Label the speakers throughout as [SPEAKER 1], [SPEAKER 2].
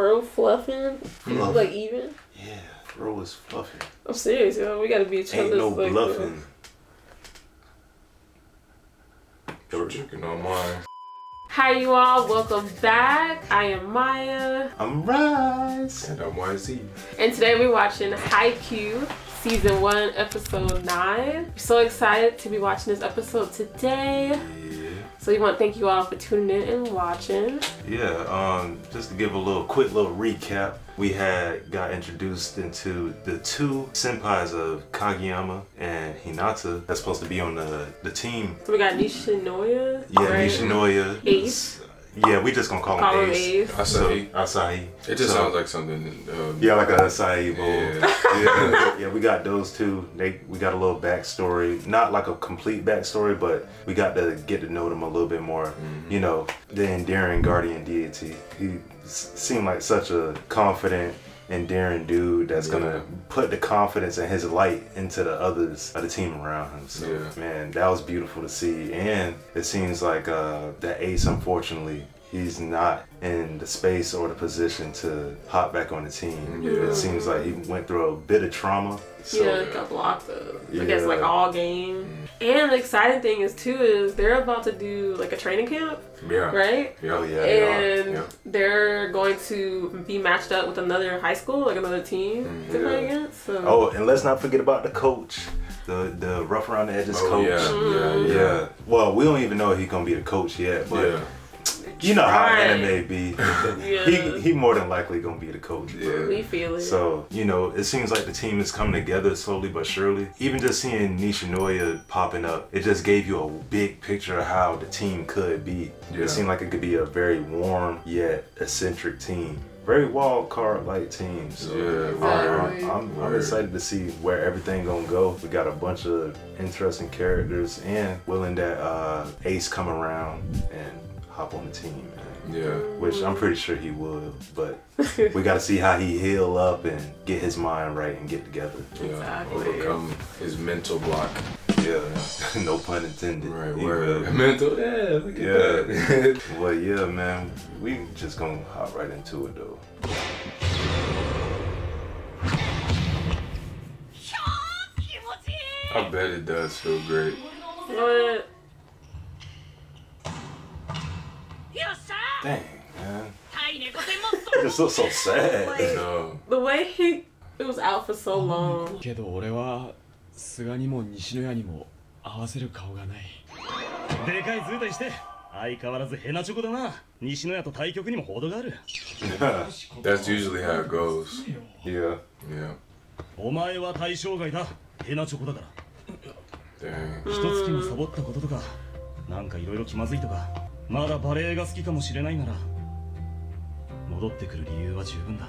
[SPEAKER 1] fro fluffing,
[SPEAKER 2] Fluff.
[SPEAKER 1] like even.
[SPEAKER 2] Yeah, fro is fluffy.
[SPEAKER 1] I'm serious, yo. We gotta be each
[SPEAKER 2] Ain't
[SPEAKER 1] other's
[SPEAKER 2] no
[SPEAKER 1] like.
[SPEAKER 2] bluffing.
[SPEAKER 3] Chicken on mine.
[SPEAKER 1] Hi, you all. Welcome back. I am Maya,
[SPEAKER 2] I'm Rise.
[SPEAKER 3] And I'm YZ.
[SPEAKER 1] and today we're watching Haikyuu season one, episode nine. We're so excited to be watching this episode today. So we want to thank you all for tuning in and watching.
[SPEAKER 2] Yeah, um, just to give a little quick little recap, we had got introduced into the two senpais of Kageyama and Hinata that's supposed to be on the, the team.
[SPEAKER 1] So we got Nishinoya.
[SPEAKER 2] Yeah,
[SPEAKER 1] right?
[SPEAKER 2] Nishinoya.
[SPEAKER 1] Ace.
[SPEAKER 2] Yeah, we just gonna call him
[SPEAKER 1] Call him
[SPEAKER 2] Ace.
[SPEAKER 1] Ace.
[SPEAKER 3] Asahi.
[SPEAKER 2] Asahi.
[SPEAKER 3] It just
[SPEAKER 2] So-
[SPEAKER 3] sounds like something. Um,
[SPEAKER 2] Yeah, like a acai bowl.
[SPEAKER 3] Yeah.
[SPEAKER 2] Yeah. yeah, we got those two. They we got a little backstory, not like a complete backstory, but we got to get to know them a little bit more. You know, the endearing guardian deity. He s- seemed like such a confident, endearing dude that's
[SPEAKER 3] Yeah.
[SPEAKER 2] gonna put the confidence and his light into the others of the team around him. So
[SPEAKER 3] Yeah.
[SPEAKER 2] man, that was beautiful to see. And it seems like uh, that Ace, unfortunately, he's not in the space or the position to hop back on the team.
[SPEAKER 3] Yeah.
[SPEAKER 2] It seems like he went through a bit of trauma. So,
[SPEAKER 1] yeah, got blocked up. I guess like all game. And the exciting thing is too is they're about to do like a training camp,
[SPEAKER 3] yeah.
[SPEAKER 1] right?
[SPEAKER 3] Yeah.
[SPEAKER 2] Oh, yeah. they are.
[SPEAKER 1] and
[SPEAKER 3] Yeah.
[SPEAKER 1] they're going to be matched up with another high school, like another team to play against. So
[SPEAKER 2] Oh, and let's not forget about the coach, the the rough around the edges
[SPEAKER 3] Oh,
[SPEAKER 2] coach.
[SPEAKER 3] yeah.
[SPEAKER 1] Mm.
[SPEAKER 3] Yeah.
[SPEAKER 2] Yeah. Well, we don't even know if he's gonna be the coach yet, but
[SPEAKER 3] Yeah.
[SPEAKER 2] You know how anime be.
[SPEAKER 1] Yeah.
[SPEAKER 2] He he more than likely gonna be the coach.
[SPEAKER 3] Yeah.
[SPEAKER 1] we feel it.
[SPEAKER 2] So, you know, it seems like the team is coming together slowly but surely. Even just seeing Nishinoya popping up, it just gave you a big picture of how the team could be.
[SPEAKER 3] Yeah.
[SPEAKER 2] It seemed like it could be a very warm yet eccentric team. Very wild card like team. So
[SPEAKER 3] Yeah,
[SPEAKER 2] I'm- I'm, I'm, excited to see where everything gonna go. We got a bunch of interesting characters and willing that uh, Ace come around and hop on the team. Man
[SPEAKER 3] Yeah.
[SPEAKER 2] which I'm pretty sure he would, But we got to see how he heal up and get his mind right and get together.
[SPEAKER 3] Yeah.
[SPEAKER 1] Exactly.
[SPEAKER 3] Overcome his mental block.
[SPEAKER 2] Yeah, no pun intended.
[SPEAKER 3] Right. Word. Mental. Yeah. Look at
[SPEAKER 2] Yeah.
[SPEAKER 3] that.
[SPEAKER 2] Well, yeah, man. We just gonna hop right into it though.
[SPEAKER 3] I bet it does feel great.
[SPEAKER 1] What?
[SPEAKER 2] Dang, man. it just looks so sad.
[SPEAKER 3] Like, no.
[SPEAKER 1] The way he it was out for so long.
[SPEAKER 4] けど俺は菅にも西谷にも合わせる顔がない。
[SPEAKER 5] でかい図体して相変わらずヘナチョコだな。西谷と対局にも程がある。
[SPEAKER 3] That's usually how it goes.
[SPEAKER 2] Yeah.
[SPEAKER 3] Yeah.
[SPEAKER 5] お前は対象外だ。ヘナチョコだから。一月もサボったこととか、なんかいろいろ気まずいとか。まだバレーが好きかもしれないなら戻ってくる理由は十分だ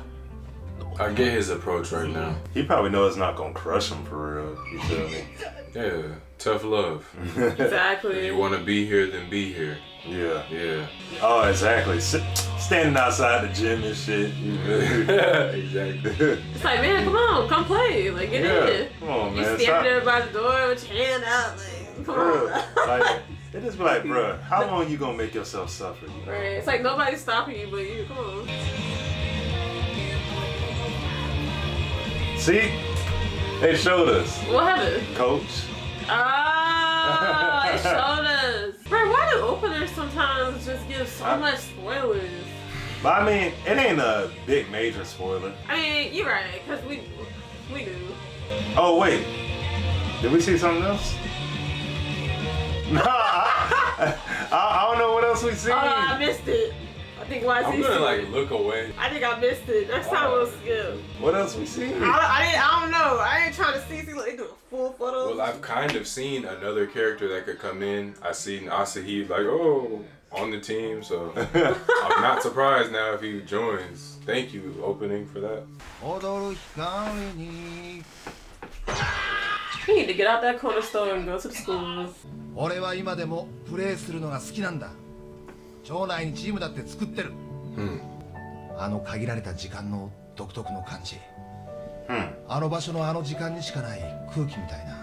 [SPEAKER 3] I get his approach right now.
[SPEAKER 2] He probably knows it's not gonna crush him for real. You feel me?
[SPEAKER 3] yeah, tough love.
[SPEAKER 1] Exactly.
[SPEAKER 3] you wanna be here, then be here.
[SPEAKER 2] Yeah.
[SPEAKER 3] Yeah.
[SPEAKER 2] Oh, exactly. standing outside the gym and shit. Yeah.
[SPEAKER 3] exactly.
[SPEAKER 1] It's like, man, come on, come play. Like, get
[SPEAKER 2] yeah.
[SPEAKER 1] in.
[SPEAKER 2] Come on, man.
[SPEAKER 1] You
[SPEAKER 2] standing
[SPEAKER 1] there by the door with your hand out. Like, come on
[SPEAKER 2] it just be like, bro, how long you gonna make yourself suffer? You know?
[SPEAKER 1] Right. It's like nobody's stopping you but you. Come on.
[SPEAKER 2] See, they showed us,
[SPEAKER 1] What happened?
[SPEAKER 2] coach.
[SPEAKER 1] Ah, oh, it showed us. Bro, why do openers sometimes just give so
[SPEAKER 2] I-
[SPEAKER 1] much spoilers?
[SPEAKER 2] But I mean, it ain't a big major spoiler.
[SPEAKER 1] I mean, you're right, because we we do.
[SPEAKER 2] Oh wait, did we see something else? No, I, don't know what else we see.
[SPEAKER 1] Oh, I missed it. I think YC.
[SPEAKER 3] I'm gonna like look away.
[SPEAKER 1] I think I missed it. Next time we'll skip.
[SPEAKER 2] What else we see?
[SPEAKER 1] I, I, I don't know. I ain't trying to see. See, like, they do full photos.
[SPEAKER 3] Well, I've kind of seen another character that could come in. I seen Asahi like, oh, on the team, so I'm not surprised now if he joins. Thank you, opening for that.
[SPEAKER 1] We need to get out that corner store and go to the schools.
[SPEAKER 6] 俺は今でもプレーするのが好きなんだ町内にチームだって作ってる、あの限られた時間の独特の感じ、あの場所のあの時間にしかない空気みたいな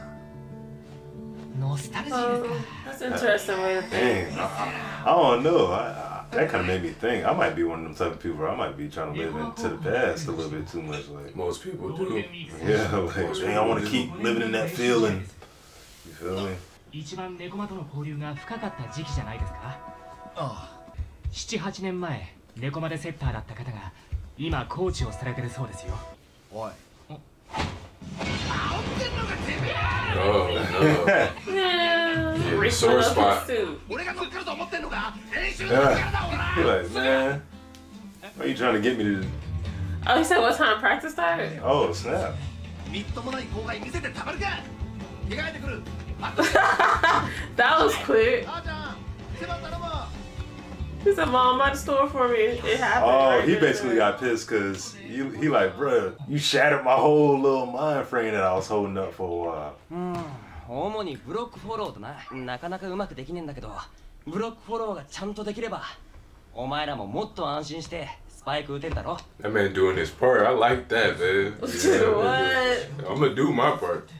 [SPEAKER 7] ノスタルジーか
[SPEAKER 1] That's interesting way to think.
[SPEAKER 2] Dang, I, I, I don't know. I, That kind of made me think I might be one of them type of people where I might be trying to live into the past a little bit too much. Like,
[SPEAKER 3] Most people do.
[SPEAKER 2] yeah, like, dang, I want to keep living in that feeling. You feel me?
[SPEAKER 7] 一番猫間の交流が深かった時期じゃないですか？
[SPEAKER 6] ああ。
[SPEAKER 7] 78年前猫間でセッターだった方が今コーチをされてるそうですよ。
[SPEAKER 6] おい。
[SPEAKER 1] ソ
[SPEAKER 6] ースパ。ってんのか？練習だからだ、俺
[SPEAKER 2] Like, man. What are you trying to get me to do?
[SPEAKER 1] Oh, he said, what time practice で
[SPEAKER 2] すね
[SPEAKER 6] みっともない後輩見せてたまるか。着替えてくる。
[SPEAKER 1] that was quick. He said, "Mom, my store for me." It happened.
[SPEAKER 2] Oh,
[SPEAKER 1] right
[SPEAKER 2] he
[SPEAKER 1] there.
[SPEAKER 2] basically got pissed because he, he like, "Bruh, you shattered my whole little mind frame that I was holding up for a while."
[SPEAKER 8] Hmm. 主にブロックフォローとななかなかうまくできねえんだけどブロックフォローがちゃんとできればお前らももっと安心してスパイク打てるだろ
[SPEAKER 3] That man doing his part I like that man Dude,
[SPEAKER 1] what?
[SPEAKER 3] I'm gonna do my part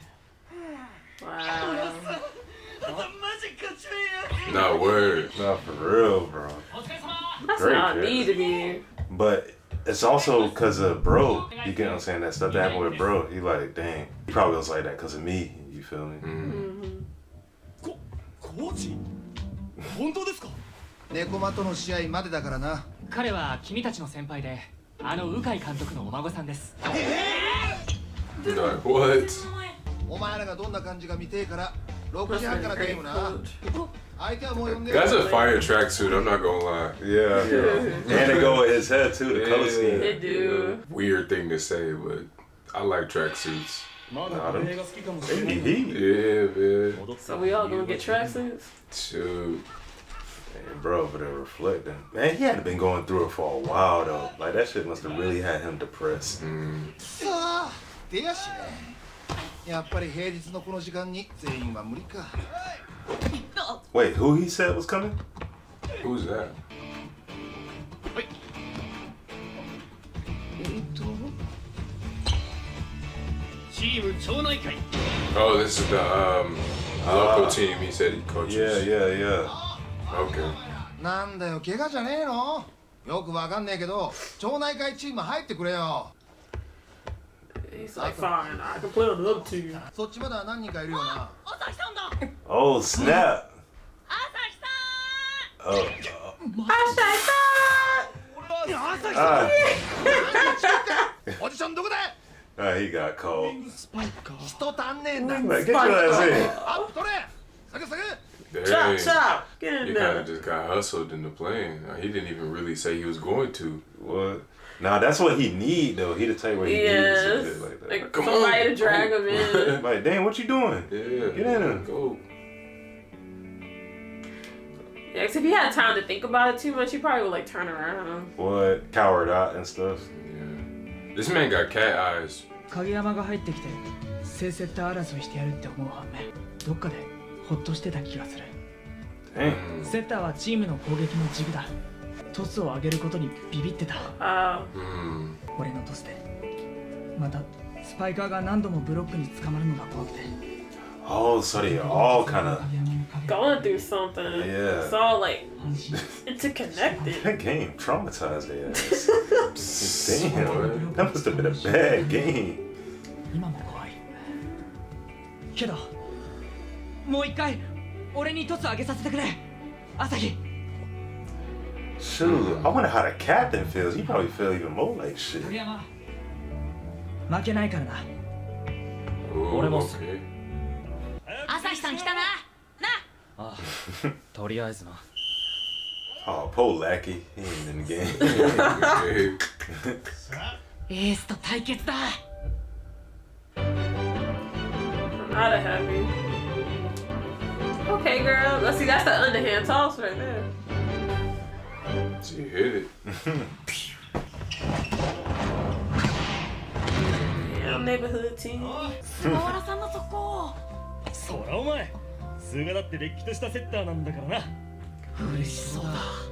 [SPEAKER 1] Wow.
[SPEAKER 3] Not word.
[SPEAKER 2] Not for real, bro.
[SPEAKER 1] That's
[SPEAKER 2] Great
[SPEAKER 1] not
[SPEAKER 2] pick.
[SPEAKER 1] need to be.
[SPEAKER 2] But it's also because of bro. You get what I'm saying? That stuff that happened with bro. He like, dang. He probably was like that because of me. You feel me?
[SPEAKER 5] コーチ本当ですか
[SPEAKER 6] 猫間との試合までだからな
[SPEAKER 7] 彼は君たちの先輩であの鵜飼監督のお孫さんです
[SPEAKER 3] Like, what?
[SPEAKER 6] お前らがどんな感じか見てえから6時半
[SPEAKER 1] Must
[SPEAKER 6] から
[SPEAKER 1] have
[SPEAKER 6] ゲ
[SPEAKER 1] been
[SPEAKER 6] ー
[SPEAKER 1] great
[SPEAKER 6] ムな
[SPEAKER 1] coach.
[SPEAKER 6] 相手はもう呼んでる
[SPEAKER 3] That's a fire tracksuit. I'm not gonna lie.
[SPEAKER 2] Yeah. and it go with his head too, the color scheme.
[SPEAKER 1] It do.
[SPEAKER 3] Weird thing to say, but I like tracksuits.
[SPEAKER 5] まだバレエが好きかもしれ
[SPEAKER 2] They
[SPEAKER 5] ない
[SPEAKER 2] be heat.
[SPEAKER 3] Yeah, man.
[SPEAKER 5] 戻って
[SPEAKER 1] So we all gonna get tracksuits?
[SPEAKER 3] Shoot.
[SPEAKER 2] And bro over there reflecting. Man, he had been going through it for a while though. Like that shit must have really had him depressed.
[SPEAKER 6] さあ出 やっぱり平日のこの時間に全員は無理か
[SPEAKER 2] Wait, who he said was coming?
[SPEAKER 3] Who's that?
[SPEAKER 7] チーム町内会
[SPEAKER 3] Oh, this is the um, local team. He said he coaches.
[SPEAKER 2] Yeah, yeah, yeah.
[SPEAKER 3] Okay.
[SPEAKER 6] なんだよ怪我じゃねえのよくわかんねえけど町内会チーム入ってくれよ
[SPEAKER 1] He's like, fine, I can play on the other
[SPEAKER 6] two.
[SPEAKER 2] Oh, snap. Oh. Ah. ah, he got
[SPEAKER 6] cold.
[SPEAKER 2] Like, get your ass in.
[SPEAKER 6] Dang.
[SPEAKER 1] Chop, chop. Get in
[SPEAKER 3] you
[SPEAKER 1] there.
[SPEAKER 3] You kind of just got hustled into playing. He didn't even really say he was going to.
[SPEAKER 2] What? Nah, that's what he need though. He to tell you what he
[SPEAKER 1] yes.
[SPEAKER 2] needs. Like, that.
[SPEAKER 1] like,
[SPEAKER 3] like
[SPEAKER 1] somebody
[SPEAKER 3] on,
[SPEAKER 1] to drag go. him in.
[SPEAKER 2] like, damn, what you doing?
[SPEAKER 3] Yeah,
[SPEAKER 2] get in him.
[SPEAKER 3] Go.
[SPEAKER 1] Yeah, if he had time to think about it too much, he probably would like turn around.
[SPEAKER 2] What coward out and stuff.
[SPEAKER 3] Yeah. This man got cat eyes.
[SPEAKER 7] 影山が入ってきて正々た争いしてやるって思う反面どっかでほっとしてた気がするセッターはチームの攻撃の軸だトスを上げることにビビってた
[SPEAKER 1] Uh,
[SPEAKER 3] Hmm.
[SPEAKER 7] 俺のトスでまたスパイカーが何度もブロックに捕まるのが怖くて
[SPEAKER 2] Oh, so they all kind of.
[SPEAKER 1] going through something.
[SPEAKER 2] Yeah.
[SPEAKER 1] It's all like
[SPEAKER 7] 安心
[SPEAKER 1] interconnected.
[SPEAKER 2] That game traumatized their ass. Damn. That must have been a bad game.
[SPEAKER 7] 今も怖いけどもう一回俺にトス上げさせてくれ朝日
[SPEAKER 2] Shoot, I wonder how the captain feels. He probably feel even more like shit.
[SPEAKER 7] 影山負けないからな
[SPEAKER 3] Ooh,
[SPEAKER 7] What am I-
[SPEAKER 3] okay.
[SPEAKER 9] 朝日さん来たなな
[SPEAKER 8] ああとりあえずな
[SPEAKER 2] Oh, poor Lackey. He ain't in the game.
[SPEAKER 3] Okay.
[SPEAKER 9] エースと対決だ
[SPEAKER 1] Not a happy. Okay, girl. Let's see. That's the underhand toss right there.
[SPEAKER 3] ち
[SPEAKER 1] えでー
[SPEAKER 9] 菅原さんのそこ。
[SPEAKER 5] そらお前菅だってれっきとしたセッターなんだからな。
[SPEAKER 2] 嬉しそう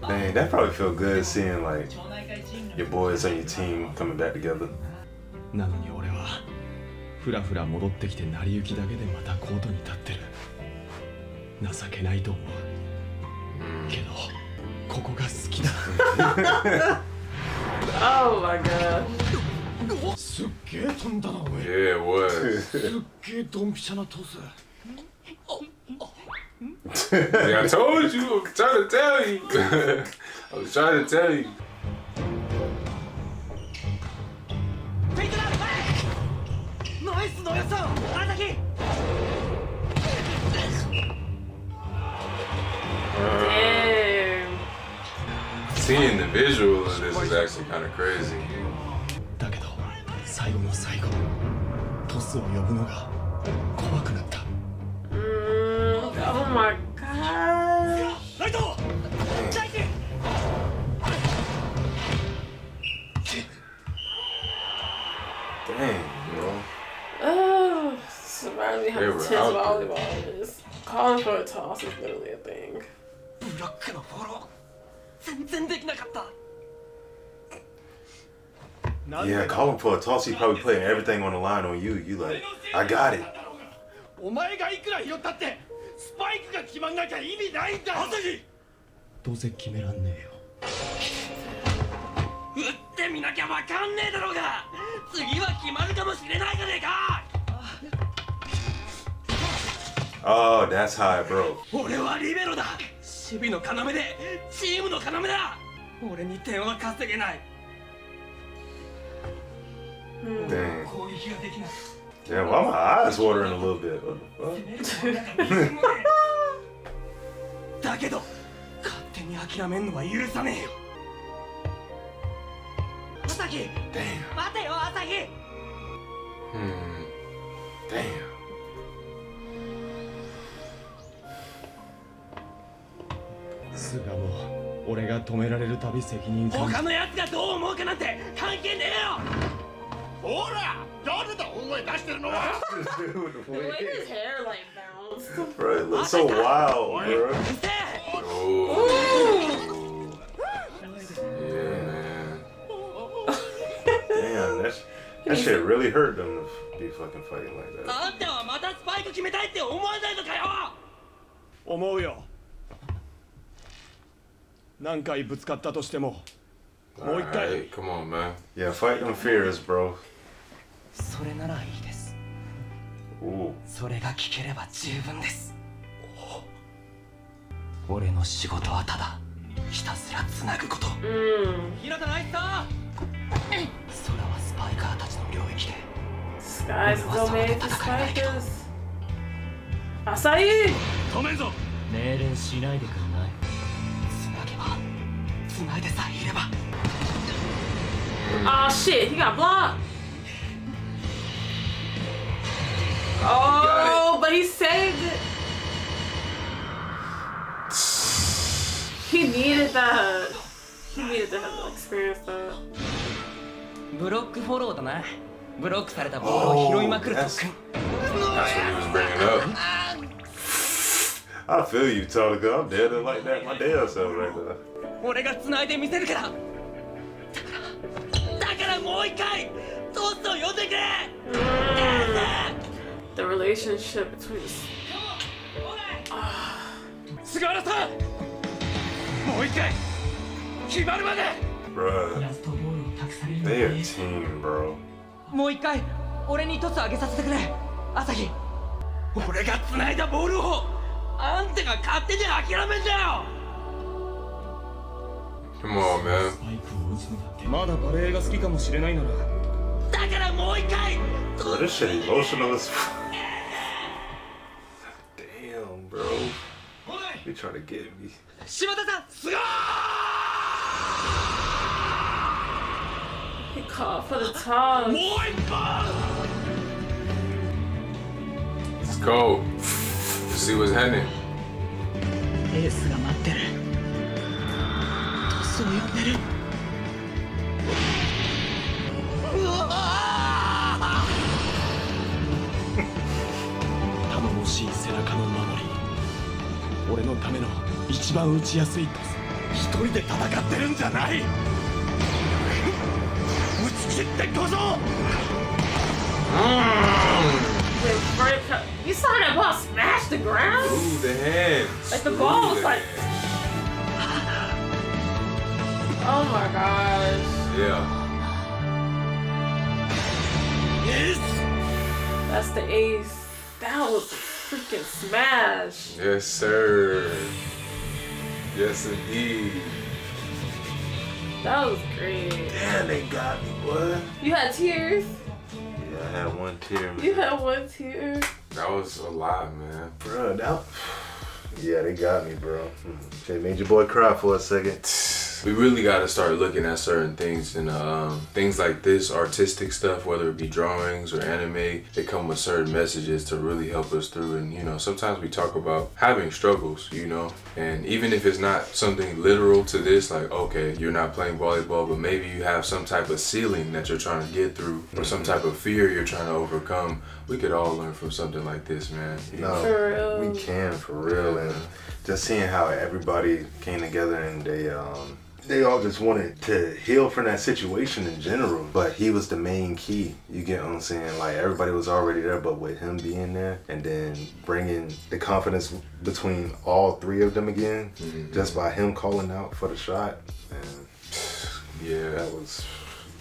[SPEAKER 2] だ。Man, that probably feel
[SPEAKER 4] なのに俺はフラフラ戻ってきて成り行きだけでまたコートに立ってる。情けないと思う、けどここが好きだ
[SPEAKER 1] Oh my god.
[SPEAKER 5] すっげえ飛んだなおめ
[SPEAKER 3] Yeah, it was.
[SPEAKER 5] すっげえドンピシャなトス
[SPEAKER 3] Yeah, I told you. I'm trying to tell you. I was trying to tell you.
[SPEAKER 7] フェイトだナイ
[SPEAKER 3] Seeing the visual of this is actually kind of crazy.
[SPEAKER 4] だけど最後の最後トスを呼ぶのが怖くなった
[SPEAKER 1] Mm, oh my god.
[SPEAKER 7] ライト大輝
[SPEAKER 3] Dang, bro.
[SPEAKER 1] Oh, this reminds me how
[SPEAKER 3] They were
[SPEAKER 1] intense
[SPEAKER 3] out there.
[SPEAKER 1] volleyball is. Calling for a toss is literally a thing.
[SPEAKER 7] 全然できなかった
[SPEAKER 2] Yeah, calling for a toss, he probably putting everything on the line on you. You like, I got it.
[SPEAKER 5] お前がいくら拾ったってスパイクが決まんなきゃ意味ないんだ朝日
[SPEAKER 4] どうせ決めらんねえよ
[SPEAKER 7] 打ってみなきゃわかんねえだろうが次は決まるかもしれないじゃねえか
[SPEAKER 2] Oh, that's how it broke.
[SPEAKER 7] 俺はリベロだ守備の要でチームの要だ俺に点は稼げない.攻撃ができない
[SPEAKER 2] Yeah, why my eyes watering a little bit? What the fuck?
[SPEAKER 7] だけど勝手に諦めんのは許さねえよ朝日
[SPEAKER 3] Damn.
[SPEAKER 7] 待てよ朝日
[SPEAKER 3] Hmm. Damn.
[SPEAKER 4] 菅も俺が止められるたび責任感
[SPEAKER 7] 他のやつがどう思うかなんて関係ねえよ
[SPEAKER 5] ほら誰だ大声出してるのは.
[SPEAKER 2] Bro, looks so wild, bro.
[SPEAKER 3] Oh. Yeah, man.
[SPEAKER 2] Damn, that, that shit really hurt them to be fucking fighting like that.
[SPEAKER 7] あんたはまたスパイク決めたいって思わないのかよ
[SPEAKER 5] 思うよ何回ぶつかったとしてももう一回。
[SPEAKER 3] Alright, come on, man.
[SPEAKER 2] Yeah, fight them fears, bro.
[SPEAKER 7] それならいいです。
[SPEAKER 2] Ooh.
[SPEAKER 7] それが聞ければ十分です。俺の仕事はただひたすらつなぐこと。
[SPEAKER 1] Mm.
[SPEAKER 7] ひなたナイスだ。空はスパイカーたちの領域で命令しないでくんないつなげばつないでさえいれば
[SPEAKER 1] Oh shit, he got blocked. Oh, but he saved it. He needed that. He needed to have the experience though.
[SPEAKER 8] ブロックフォローだなブロックされたボールを拾いまくる特訓
[SPEAKER 3] That's what he was bringing up.
[SPEAKER 2] I feel you, Tony, I'm dead and like that. My damn self right now.
[SPEAKER 1] The relationship between us.
[SPEAKER 5] 菅原さんもう一回決まるまで
[SPEAKER 2] Bruh. They a team, bro.
[SPEAKER 7] あんたが勝手に諦めんだよ
[SPEAKER 3] Come on, man.
[SPEAKER 5] まだバレエが好きかもしれないなら
[SPEAKER 7] だからもう一回
[SPEAKER 2] this shit emotional as fuck. Damn, bro. You trying to get me.
[SPEAKER 7] 島田さんすご
[SPEAKER 1] He called for the toss.
[SPEAKER 5] もう一本
[SPEAKER 3] Let's go. See what's happening.
[SPEAKER 7] エースが待ってる。トスを呼んでる
[SPEAKER 4] 頼もしい背中の守り。俺のための一番打ちやすいトス。
[SPEAKER 5] 一人で戦ってるんじゃない。打ち切ってこそ
[SPEAKER 1] break up- You saw that ball smash the ground?
[SPEAKER 3] Ooh, the hands.
[SPEAKER 1] Like the
[SPEAKER 3] Ooh,
[SPEAKER 1] ball was like- Oh my gosh.
[SPEAKER 3] Yeah. Yes.
[SPEAKER 1] That's the ace. That was a freaking smash.
[SPEAKER 3] Yes, sir. Yes, indeed.
[SPEAKER 1] That was great.
[SPEAKER 2] Damn, they got me, boy.
[SPEAKER 1] You had tears?
[SPEAKER 2] Yeah, I had one tear, man.
[SPEAKER 1] You had one tear?
[SPEAKER 3] That was a lot, man.
[SPEAKER 2] Bro, that. Yeah, they got me, bro. They made your boy cry for a second.
[SPEAKER 3] We really got to start looking at certain things and um, things like this, artistic stuff, whether it be drawings or anime. They come with certain messages to really help us through. And you know, sometimes we talk about having struggles, you know, and even if it's not something literal to this, like okay, you're not playing volleyball, but maybe you have some type of ceiling that you're trying to get through, or some type of fear you're trying to overcome. We could all learn from something like this, man. You know?
[SPEAKER 1] For real.
[SPEAKER 2] We can for real, and just seeing how everybody came together and they um they all just wanted to heal from that situation in general. But he was the main key. You get what I'm saying? Like everybody was already there, but with him being there and then bringing the confidence between all three of them again, just by him calling out for the shot, and
[SPEAKER 3] Yeah.
[SPEAKER 2] that was.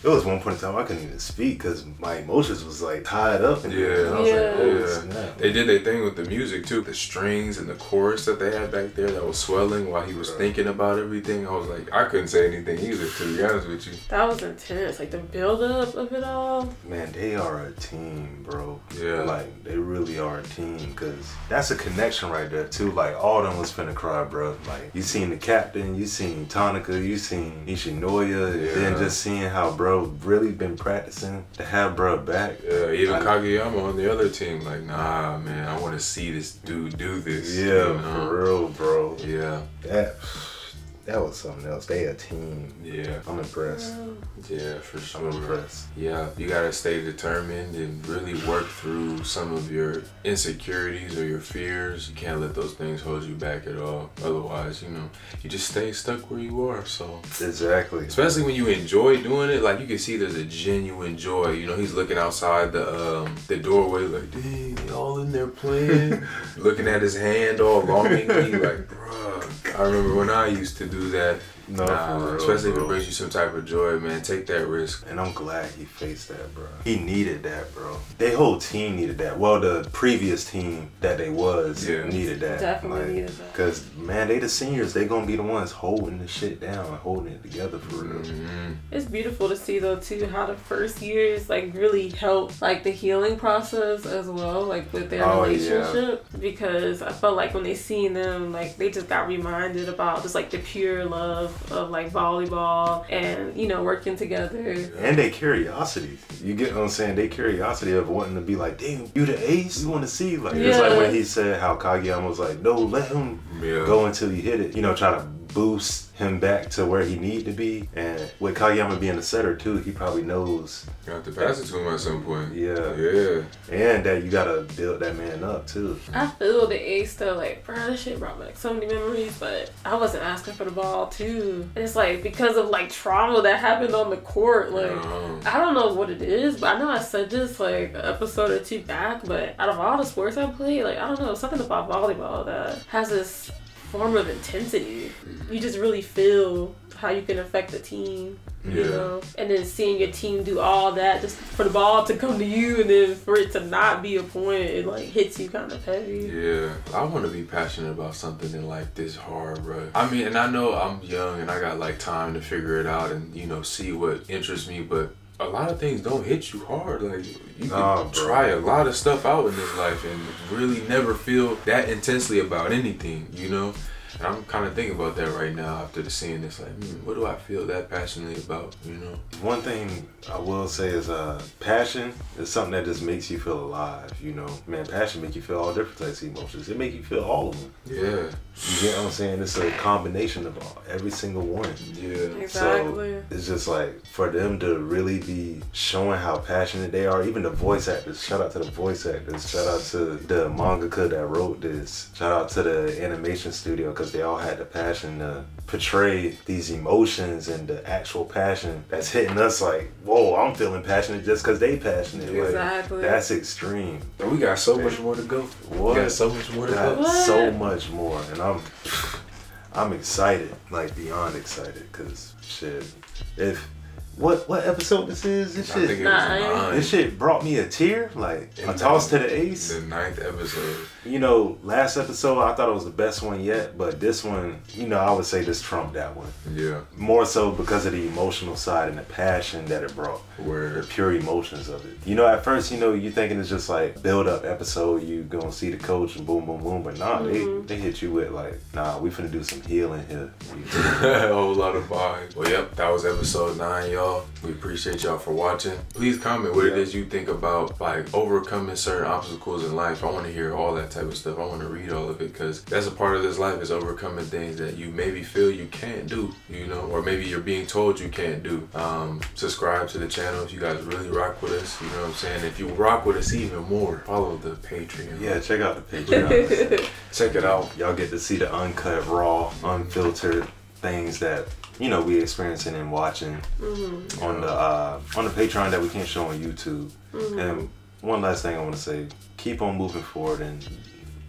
[SPEAKER 2] It was one point in time I couldn't even speak because my emotions was like tied up. And
[SPEAKER 3] Yeah,
[SPEAKER 2] I was
[SPEAKER 1] Yeah.
[SPEAKER 2] like, oh
[SPEAKER 3] Yeah.
[SPEAKER 2] snap.
[SPEAKER 3] They did their thing with the music too. The strings and the chorus that they had back there that was swelling while he was thinking about everything. I was like, I couldn't say anything either, to be honest with you.
[SPEAKER 1] That was intense. Like the build up of it all.
[SPEAKER 2] Man, they are a team, bro.
[SPEAKER 3] Yeah.
[SPEAKER 2] Like, they really are a team because that's a connection right there, too. Like, all of them was finna cry, bro. Like, you seen the captain, you seen Tanaka, you seen Nishinoya, and then just seeing how bro really been practicing to have bro back.
[SPEAKER 3] Yeah, even
[SPEAKER 2] I-
[SPEAKER 3] Kageyama on the other team, like, nah, man, I want to see this dude do this.
[SPEAKER 2] Yeah,
[SPEAKER 3] you know?
[SPEAKER 2] for real, bro.
[SPEAKER 3] Yeah,
[SPEAKER 2] That that was something else. They a team.
[SPEAKER 3] yeah,
[SPEAKER 2] I'm impressed.
[SPEAKER 3] yeah, for sure.
[SPEAKER 2] I'm impressed.
[SPEAKER 3] Yeah, you gotta stay determined and really work through some of your insecurities or your fears. You can't let those things hold you back at all. Otherwise, you know, you just stay stuck where you are. So,
[SPEAKER 2] Exactly.
[SPEAKER 3] especially when you enjoy doing it, like you can see there's a genuine joy. You know, he's looking outside the um, the doorway, like, dang, they all in there playing, looking at his hand all longingly, like, bruh. I remember when I used to do that.
[SPEAKER 2] No,
[SPEAKER 3] Nah,
[SPEAKER 2] for real,
[SPEAKER 3] especially if it brings you some type of joy, man. Take that risk.
[SPEAKER 2] And I'm glad he faced that, bro. He needed that, bro. Their whole team needed that. Well, the previous team that they was
[SPEAKER 3] Yeah.
[SPEAKER 2] needed that.
[SPEAKER 1] Definitely needed that.
[SPEAKER 2] Cause man, they the seniors. They gonna be the ones holding the shit down and holding it together for real.
[SPEAKER 3] Mm-hmm.
[SPEAKER 1] It's beautiful to see though too how the first years like really help like the healing process as well, like with their
[SPEAKER 2] Oh, yeah.
[SPEAKER 1] relationship. Because I felt like when they seen them, like they just got reminded about just like the pure love of like volleyball and you know working together.
[SPEAKER 2] And they curiosity. You get what I'm saying? They curiosity of wanting to be like, damn, you the ace. You want to see like it's like
[SPEAKER 1] Yeah.
[SPEAKER 2] when he said how Kageyama was like, no, let him
[SPEAKER 3] Yeah.
[SPEAKER 2] go until he hit it. You know, try to boost him back to where he need to be. And with Kageyama being a setter too, he probably knows
[SPEAKER 3] You have to pass it to him at some point.
[SPEAKER 2] Yeah.
[SPEAKER 3] Yeah.
[SPEAKER 2] And that you gotta build that man up too.
[SPEAKER 1] I feel the ace though, like, bro, this shit brought back so many memories, but I wasn't asking for the ball too. And it's like because of like trauma that happened on the court, like
[SPEAKER 3] Um,
[SPEAKER 1] I don't know what it is, but I know I said this like an episode or two back, but out of all the sports I played, like I don't know, something about volleyball that has this form of intensity. You just really feel how you can affect the team. You
[SPEAKER 3] Yeah.
[SPEAKER 1] know? And then seeing your team do all that just for the ball to come to you and then for it to not be a point, it like hits you kind of heavy.
[SPEAKER 3] Yeah, I want to be passionate about something in life this hard, bro. I mean, and I know I'm young and I got like time to figure it out and you know see what interests me, but a lot of things don't hit you hard. Like you can
[SPEAKER 2] bro.
[SPEAKER 3] try a lot of stuff out in this life and really never feel that intensely about anything, you know. And I'm kind of thinking about that right now after the seeing this. Like, hmm, what do I feel that passionately about? You know?
[SPEAKER 2] One thing I will say is uh passion is something that just makes you feel alive, you know. Man, passion make you feel all different types of emotions. It make you feel all of them.
[SPEAKER 3] Yeah,
[SPEAKER 2] You get what I'm saying? It's a combination of all, every single one.
[SPEAKER 3] yeah.
[SPEAKER 1] Exactly.
[SPEAKER 2] So it's just like for them to really be showing how passionate they are. Even the voice actors. Shout out to the voice actors. Shout out to the mangaka that wrote this. Shout out to the animation studio because they all had the passion to portray these emotions and the actual passion that's hitting us. Like, whoa, I'm feeling passionate just because they passionate. Like,
[SPEAKER 1] Exactly.
[SPEAKER 2] that's extreme.
[SPEAKER 3] And we got so much more to go.
[SPEAKER 2] What?
[SPEAKER 3] We got so much more to
[SPEAKER 2] Got
[SPEAKER 3] go.
[SPEAKER 1] What?
[SPEAKER 2] so much more, and I'm I'm excited, like beyond excited, cause shit. If what what episode this is? This
[SPEAKER 3] I think
[SPEAKER 2] shit.
[SPEAKER 3] it was
[SPEAKER 1] Nine.
[SPEAKER 3] nine.
[SPEAKER 2] This shit brought me a tear, like
[SPEAKER 3] In
[SPEAKER 2] a toss
[SPEAKER 3] the-
[SPEAKER 2] to the ace.
[SPEAKER 3] The ninth episode.
[SPEAKER 2] You know, last episode I thought it was the best one yet, but this one, you know, I would say this trumped that one.
[SPEAKER 3] Yeah.
[SPEAKER 2] More so because of the emotional side and the passion that it brought.
[SPEAKER 3] Where
[SPEAKER 2] The pure emotions of it. You know, at first, you know, you thinking it's just like build up episode, you gonna see the coach and boom, boom, boom. But nah,
[SPEAKER 1] Mm-hmm.
[SPEAKER 2] they, they hit you with like, nah, we finna do some healing here.
[SPEAKER 3] a whole lot of vibes. Well, yep, that was episode nine, y'all. We appreciate y'all for watching. Please comment what it is you think about like overcoming certain obstacles in life. I want to hear all that type of stuff. I want to read all of it because that's a part of this life is overcoming things that you maybe feel you can't do, you know, or maybe you're being told you can't do. Um, subscribe to the channel if you guys really rock with us. You know what I'm saying? If you rock with us even more, follow the Patreon.
[SPEAKER 2] Yeah, check out the Patreon.
[SPEAKER 3] check it out.
[SPEAKER 2] Y'all get to see the uncut, raw, unfiltered things that you know we experiencing and watching on the uh, on the Patreon that we can't show on YouTube. And one last thing I want to say: keep on moving forward and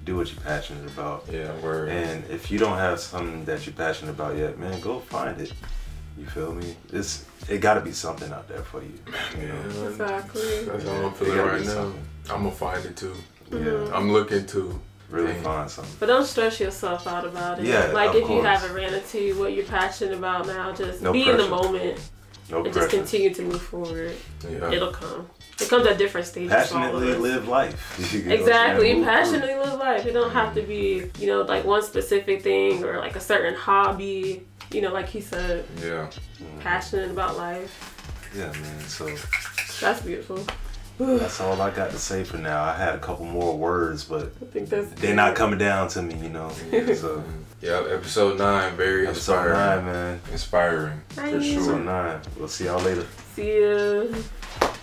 [SPEAKER 2] do what you're passionate about.
[SPEAKER 3] Yeah, word.
[SPEAKER 2] And if you don't have something that you're passionate about yet, man, go find it. You feel me? It's it got to be something out there for you. you know?
[SPEAKER 1] Exactly.
[SPEAKER 3] That's how I'm feeling right now.
[SPEAKER 2] something.
[SPEAKER 3] I'm gonna find it too.
[SPEAKER 2] Yeah,
[SPEAKER 3] I'm looking to.
[SPEAKER 2] really
[SPEAKER 3] Dang.
[SPEAKER 2] find something.
[SPEAKER 1] But don't stress yourself out about it.
[SPEAKER 2] Yeah,
[SPEAKER 1] like
[SPEAKER 2] of
[SPEAKER 1] if you haven't ran into what you're passionate about now, just
[SPEAKER 2] No
[SPEAKER 1] be in the moment
[SPEAKER 2] No
[SPEAKER 1] and just continue to move forward.
[SPEAKER 3] Yeah.
[SPEAKER 1] It'll come. It comes at different stages. for all of
[SPEAKER 2] Passionately live life.
[SPEAKER 1] Exactly,
[SPEAKER 2] move through.
[SPEAKER 1] passionately live life. It don't have to be, you know, like one specific thing or like a certain hobby. You know, like he said,
[SPEAKER 3] Yeah. Mm.
[SPEAKER 1] passionate about life.
[SPEAKER 2] Yeah, man. So
[SPEAKER 1] That's beautiful.
[SPEAKER 2] That's all I got to say for now. I had a couple more words, but
[SPEAKER 1] I think that's.
[SPEAKER 2] they're not coming down to me, you know. So
[SPEAKER 3] Yeah, episode nine, very
[SPEAKER 2] episode
[SPEAKER 3] inspiring.
[SPEAKER 2] nine, man.
[SPEAKER 3] Inspiring, for
[SPEAKER 1] Bye.
[SPEAKER 2] Episode
[SPEAKER 3] sure.
[SPEAKER 2] nine. We'll see y'all later.
[SPEAKER 1] See ya.